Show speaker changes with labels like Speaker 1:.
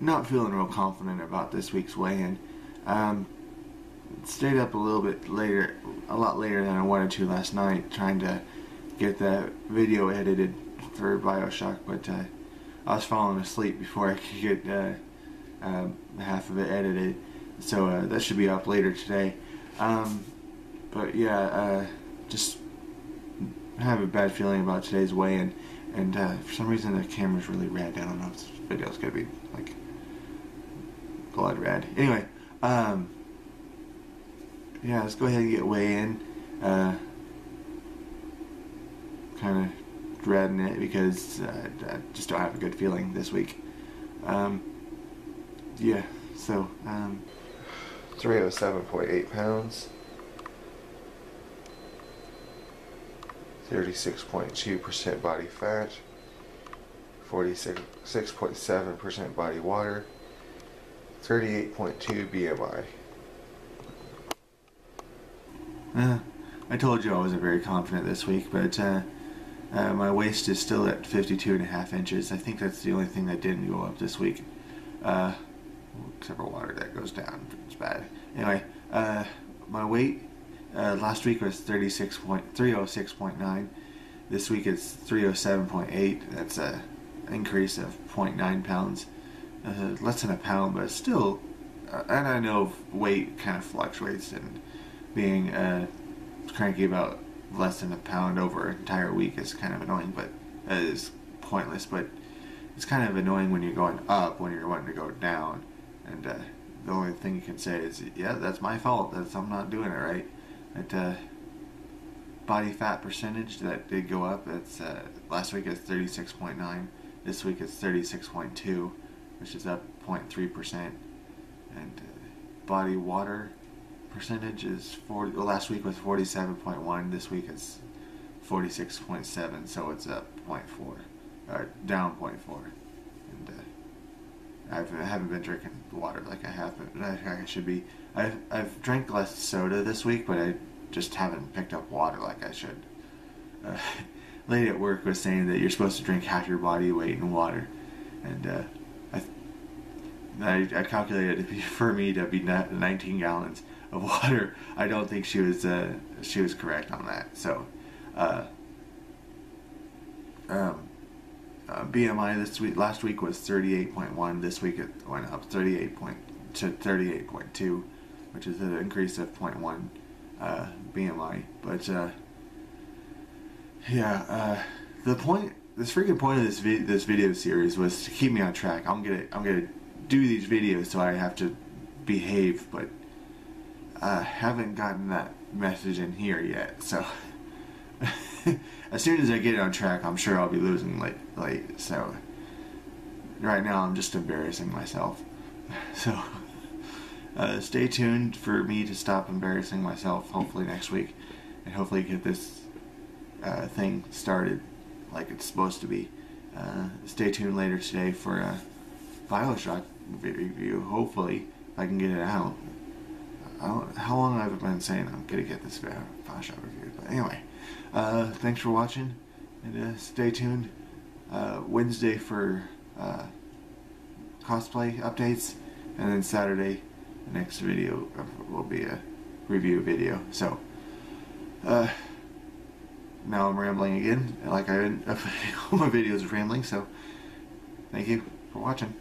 Speaker 1: not feeling real confident about this week's weigh-in. Um, stayed up a little bit later, a lot later than I wanted to last night, trying to get that video edited for Bioshock, but uh, I was falling asleep before I could get uh, uh, half of it edited. So uh, that should be up later today. Um, but yeah, uh, just have a bad feeling about today's weigh-in, and uh, for some reason the camera's really red. I don't know if this video's gonna be like blood red. Anyway, um, yeah, let's go ahead and get weigh-in. Uh, kind of dreading it because uh, I just don't have a good feeling this week. Um, yeah, so um,
Speaker 2: 307.8 pounds. 36.2% body fat. 46.7% body water. 38.2 BMI.
Speaker 1: Uh, I told you I wasn't very confident this week, but uh, uh, my waist is still at 52 and a half inches. I think that's the only thing that didn't go up this week. Uh, except for water that goes down. It's bad. Anyway, uh, my weight uh, last week was 36 point, 306.9. This week it's 307.8. That's a increase of 0.9 pounds. Uh, less than a pound, but still. Uh, and I know weight kind of fluctuates, and being uh, cranky about less than a pound over an entire week is kind of annoying, but is pointless. But it's kind of annoying when you're going up when you're wanting to go down, and uh, the only thing you can say is, "Yeah, that's my fault. That's I'm not doing it right." That uh, body fat percentage that did go up. It's uh, last week it's 36.9. This week it's 36.2, which is up 0.3 percent. And uh, body water percentage is 40. Well, last week was 47.1. This week it's 46.7. So it's up 0.4, or down 0.4. I've, I haven't been drinking water like I have, been, like I should be. I've I've drank less soda this week, but I just haven't picked up water like I should. Uh, lady at work was saying that you're supposed to drink half your body weight in water, and uh, I, I I calculated for me to be 19 gallons of water. I don't think she was uh, she was correct on that. So, uh, um, uh, BMI this week last week was 38.1. This week it went up 38 point to 38.2, which is an increase of 0.1 uh, BMI. But uh, yeah, uh, the point, this freaking point of this this video series was to keep me on track. I'm gonna I'm gonna do these videos so I have to behave, but I haven't gotten that message in here yet. So as soon as I get on track, I'm sure I'll be losing late. Late. So right now, I'm just embarrassing myself. So. Uh, stay tuned for me to stop embarrassing myself hopefully next week and hopefully get this uh, thing started like it's supposed to be. Uh, stay tuned later today for a Bioshock review. Hopefully, I can get it out. how long have I been saying I'm gonna get this Bioshock review? But anyway, uh, thanks for watching and uh, stay tuned. Uh, Wednesday for cosplay updates, and then Saturday the next video will be a review video. So, uh, now I'm rambling again, like I all my videos are rambling. So, thank you for watching.